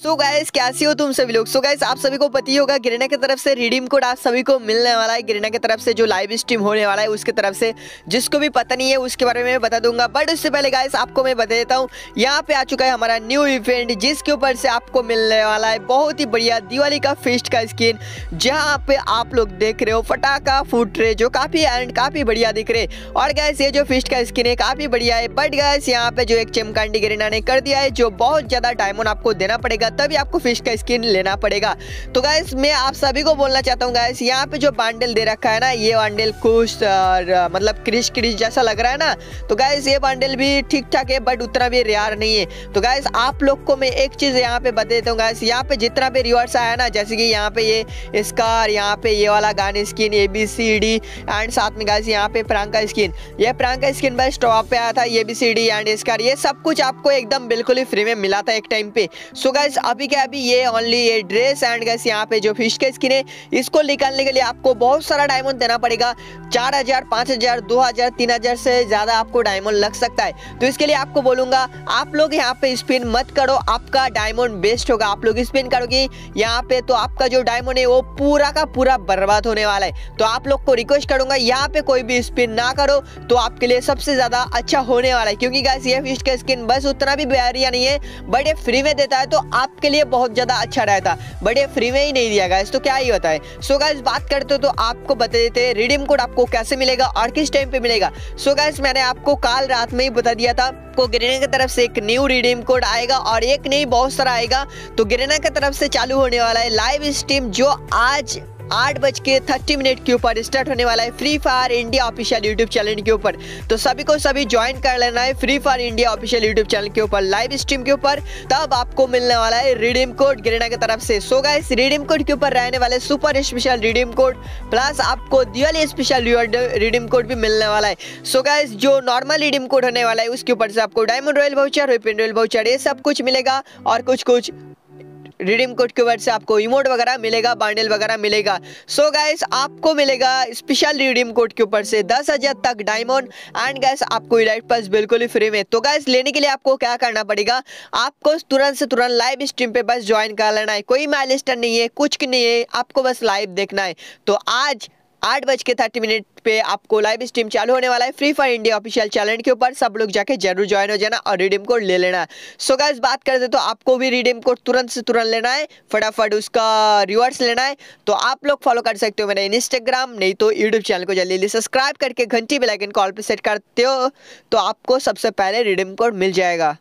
सो so guys कैसे हो तुम सभी लोग? सो गाइस आप सभी को पता ही होगा गिरना की तरफ़ से रिडीम कोड आप सभी को मिलने वाला है। गिरना की तरफ़ से जो लाइव स्ट्रीम होने वाला है, उसके तरफ़ से जिसको भी पता नहीं है, उसके बारे में मैं बता दूँगा। बट उससे पहले गाइस आपको मैं बता देता हूँ, यहाँ पे आ चुका है हमारा न्यू इवेंट जिसके ऊपर से आपको मिलने वाला है। बहुत ही बढ़िया दिवाली का फेस्ट का स्किन जहाँ पे आप लोग देख रहे हो फटाका फूट रहे, जो काफ़ी एंड काफ़ी बढ़िया दिख रहे। और गैस ये जो फेस्ट का स्किन है, काफ़ी बढ़िया है। बट गैस यहाँ पे जो एक चमकांडी गिरना ने कर दिया है, जो बहुत ज़्यादा डायमंड आपको देना पड़ेगा। तभी आपको फ़िश का स्किन लेना पड़ेगा। तो गैस मैं आप सभी को बोलना चाहता हूँ गैस यहाँ पे जो बांडल दे रखा है ना, ये बांडल कुछ मतलब क्रिश क्रिश जैसा लग रहा है ना तो गैस ये बांडल भी ठीक ठाक है बट उतना भी रेयर नहीं है। तो गैस आप लोग को मैं एक चीज़ यहाँ पे बता देता हूँ गैस यहाँ पे जितना भी रिवर्स आया ना, जैसे कि यहाँ पे ये स्कार यहाँ पे ये वाला गाने skin A B C D and साथ में गैस यहाँ पे प्रांग का स्किन ये प्रांग का स्किन बस टॉप पे आया था A B C D and scar ये सब कुछ आपको एकदम बिल्कुल ही फ्री में मिला था एक टाइम पे। सो गैस अभी क्या अभी ये ओनली ये ड्रेस एंड गैस यहाँ पे जो फ़िश का स्किन है, इसको निकालने के लिए आपको बहुत सारा डायमंड देना पड़ेगा। चार हज़ार, पाँच हज़ार, दो हज़ार, तीन हज़ार से ज़्यादा आपको डायमंड लग सकता है। तो इसके लिए आपको बोलूँगा, आप लोग यहाँ पे स्पिन मत करो, आपका डायमंड बेस्ट होगा। आप लोग स्पिन करोगे, यहाँ पे तो आपका जो डायमंड है वो पूरा का पूरा बर्बाद होने वाला है। तो आप लोग को रिक्वेस्ट करूँगा, यहाँ पे कोई भी स्पिन ना करो तो आपके लिए सबसे ज़्यादा अच्छा होने वाला है। क्योंकि गैस ये फ़िश का स्किन बस उतना भी बैरिया नहीं है बट ये फ्री में देता है तो आपके लिए बहुत ज़्यादा अच्छा रहता। बट ये फ्री में ही नहीं दिया गया तो क्या ही होता है? सो गाइज़ बात करते हो तो आपको बता देते हैं रिडीम कोड आपको कैसे मिलेगा और किस टाइम पे मिलेगा? सो गाइज़ मैंने आपको कल रात में ही बता दिया था, को गिरना की तरफ़ से एक न्यू रिडीम कोड आएगा और एक नहीं, बहुत सारा आएगा। तो गिरना की तरफ़ से चालू होने वाला है लाइव स्ट्रीम जो आज आठ बज के थर्टी मिनट के ऊपर स्टार्ट होने वाला है Free Fire India official YouTube channel के ऊपर। तो सभी को सभी ज्वाइन कर लेना है Free Fire India official YouTube channel के ऊपर लाइव स्ट्रीम के ऊपर। तब आपको मिलने वाला है रिडीम कोड गिरना की तरफ़ से। सो गाइस रिडीम कोड के ऊपर रहने वाले super special redeem code plus आपको दिवाली स्पेशल रिडीम कोड भी मिलने वाला है। सो गाइस जो नॉर्मल रिडीम कोड होने वाला है, उसके ऊपर से आपको diamond royal voucher royal voucher ये सब कुछ मिलेगा। और कुछ कुछ रिडीम कोड के वर्ड से आपको इमोट वगैरह मिलेगा बांडल वगैरह मिलेगा। सो so गाइस आपको मिलेगा स्पेशल रिडीम कोड के ऊपर से दस हज़ार तक डायमंड एंड गैस आपको इलाइट पास बिल्कुल ही फ्री में। तो गैस लेने के लिए आपको क्या करना पड़ेगा? आपको तुरंत से तुरंत लाइव स्ट्रीम पे बस ज्वाइन कर लेना है। कोई माइल नहीं है, कुछ नहीं है। आपको बस लाइव देखना है। तो आज आठ बज के थर्टी मिनट पे आपको लाइव स्ट्रीम चालू होने वाला है। Free Fire India official channel के ऊपर सब लोग जाके ज़रूर ज्वाइन हो जाना और रिडीम कोड ले लेना। है सो so गाइस बात करते तो आपको भी रिडीम कोड तुरंत से तुरंत लेना है। फटाफट उसका रिवर्स लेना है। तो आप लोग फॉलो कर सकते हो मेरा इंस्टाग्राम नहीं तो यूट्यूब चैनल को जल्दी जल्दी सब्सक्राइब करके घंटी बेलाइकन कॉल पर सेट करते हो तो आपको सबसे पहले रिडीम कोड मिल जाएगा।